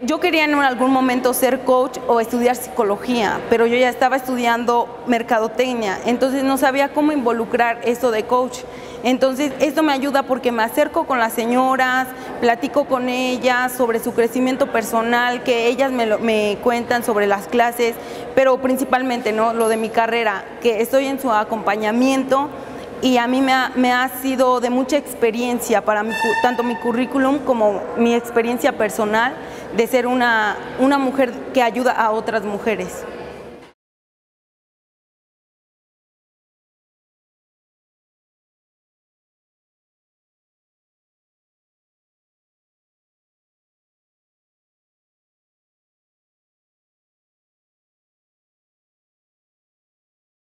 Yo quería en algún momento ser coach o estudiar psicología, pero yo ya estaba estudiando mercadotecnia, entonces no sabía cómo involucrar eso de coach. Entonces esto me ayuda porque me acerco con las señoras, platico con ellas sobre su crecimiento personal, que ellas me, cuentan sobre las clases, pero principalmente ¿no? lo de mi carrera, que estoy en su acompañamiento y a mí me ha, sido de mucha experiencia para tanto mi currículum como mi experiencia personal de ser una, una mujer que ayuda a otras mujeres.